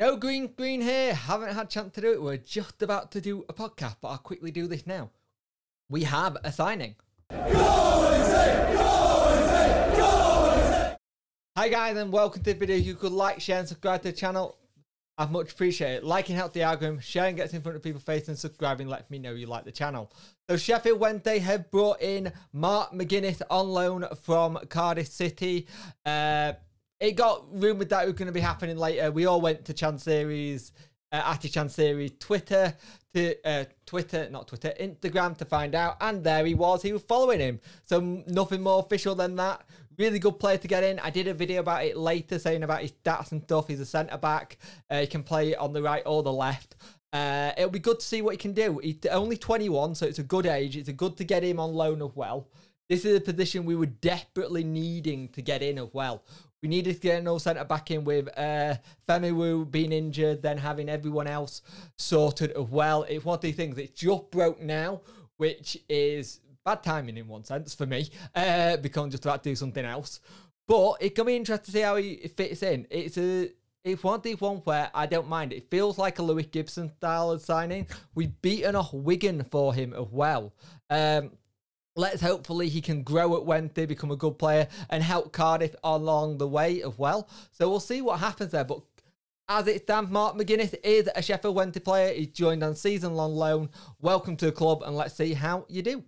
No green, green here. Haven't had a chance to do it. We're just about to do a podcast, but I'll quickly do this now. We have a signing. Hi guys, and welcome to the video. You could like, share, and subscribe to the channel. I'd much appreciate it. Liking helps the algorithm, sharing gets in front of people's face, and subscribing lets me know you like the channel. So Sheffield Wednesday have brought in Mark McGuinness on loan from Cardiff City. Uh, it got rumoured that it was going to be happening later. We all went to Chansiri's, uh, Ati Chansiri Twitter, to uh, Twitter, not Twitter, Instagram to find out. And there he was. He was following him. So nothing more official than that. Really good player to get in. I did a video about it later saying about his stats and stuff. He's a centre back. Uh, he can play on the right or the left. Uh, it'll be good to see what he can do. He's only 21, so it's a good age. It's a good to get him on loan as well. This is a position we were desperately needing to get in as well. We needed to get another centre back in with uh, Famewo being injured, then having everyone else sorted as well. It's one of these things. It's just broke now, which is bad timing in one sense for me uh, because I'm just about to do something else. But it can be interesting to see how he fits in. It's a it's one these ones where I don't mind. It feels like a Lewis Gibson style of signing. We've beaten off Wigan for him as well. Um, Let's hopefully he can grow at Wednesday, become a good player, and help Cardiff along the way as well. So we'll see what happens there. But as it stands, Mark McGuinness is a Sheffield Wednesday player. He's joined on season long loan. Welcome to the club, and let's see how you do.